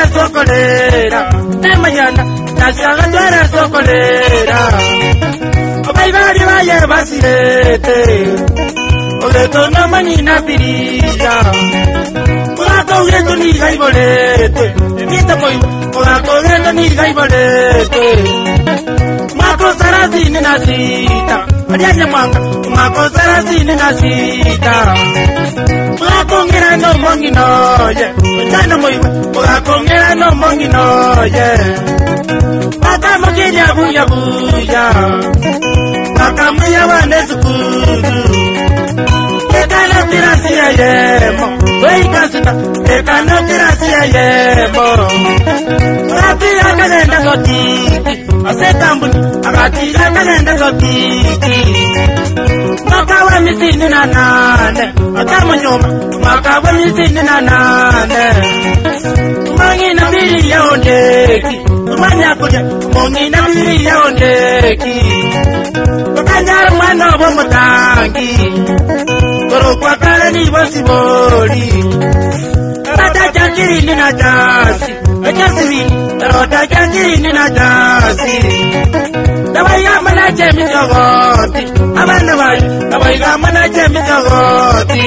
eres socolera, de mañana, Tatiana, tú eres socolera. O baby, vaya vacilete, o de tu no manina pirita. Una corriendo ni hay bolete, evita por una corriendo ni hay bolete. Una cosa así, ni cita. Adiós, mamá, una cosa así, nena, cita. Una conguera no ya, pues ya no muy, bongi no ye Paka mukili abuya buya Paka muya wanezu kuzu Kekana tirasia yemo Wei kasuta Kekana tirasia yemo Rati ya kanenda kotiki asetambuni akati akanenda kabiki mwaka wa misini na nane atamunyuma maka wa misi misini na nane miri yawo ndeki umanyakuda mongina miri yawo ndeki ukanyari mwana wavo mutangi korokwakaleni vosivoli kata cakirini na dasi ecasivini rota cakirini na dasi davaigama na cemisogoti avana vayu davaigama na cemisogoti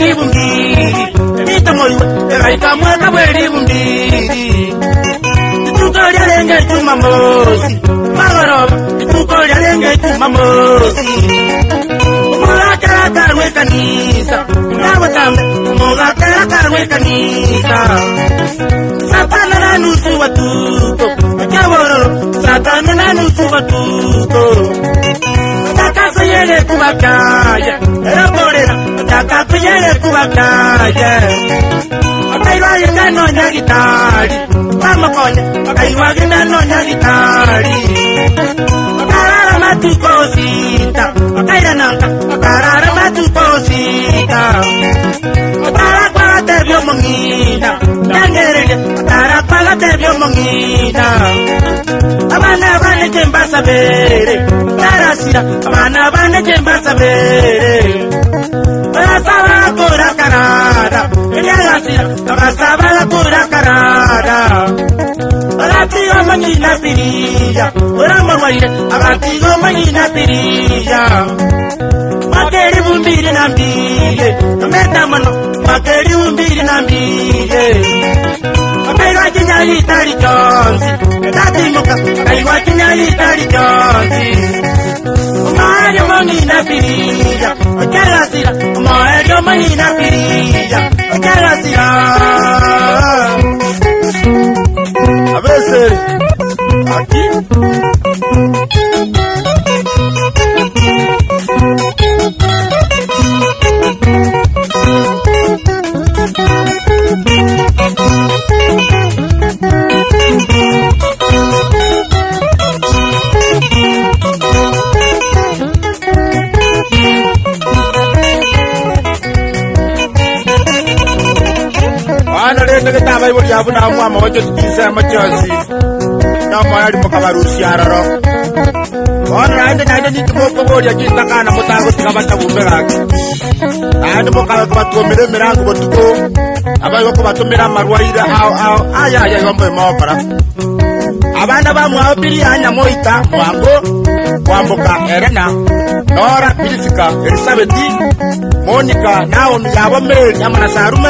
weri bundi ita moy rai ka mo bundi tu ya lenga tu mamosi magaro tu ya lenga tu mamosi mula kala ka kanisa na watam mula kala ka kanisa satana na nusu watu ko kaworo satana na nusu watu ko takasa yele kubakaya Era akapinyere kuvatae okaiwagitanonyagitari pamokonya okaiwaginanonyagitari okarara matuko osita okairananka okarara matuko osita okara kwagatevi omong'ina nyangererie okara kwagatevi omong'ina abana abanekembasabere karasira abana abanekembasabere tira tokasaba la kura karada olatigo manyina sirilla olamorwaire abatigo manyina sirilla makeri bumbiri na mbile ometamono makeri bumbiri na mbile obegakinyalitari consi etatimuka kaigwakinyalitari consi omaario manyina sirilla okelasira omaario manyina sirilla vuna ngwama wa cho tibisa ya matsi na moya limo ka varusiara ro ore ande naende ni tikopovolia citakana motago tika vatavumbelake ande mokaaka vatuomile milango votuku avaiwako vatumila marwaile ao ao ayaya yombo imobora avana va mwao piliyanya moita mwango kwamboka elena nora pilisika elisabeti monika naoni yavo meli amanasarume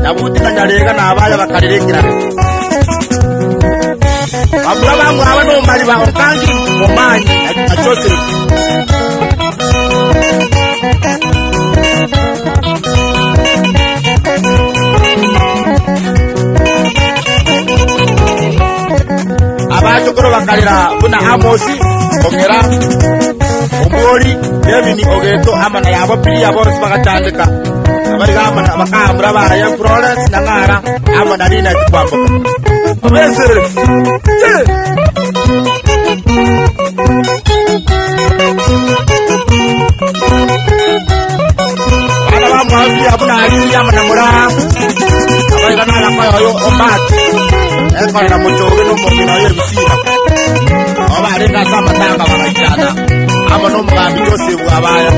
ndabutikanyaleka navaya vakhalilekilaka vavula vangu ava nomali va onkangi omanyi achose avachokolo vakalila vuna amosi ogera, omwoli devini ogeto amana yavo pili yavosi vakatandika vakabura vaya kurola sinangara ama nanina kikwamba ana vamwavi avunali yamanamula avaiganalakwayoyo omat ekana mujovi nomoginayo evisira ovalingasa matanga vakaitana ama nomugambi josefu avaya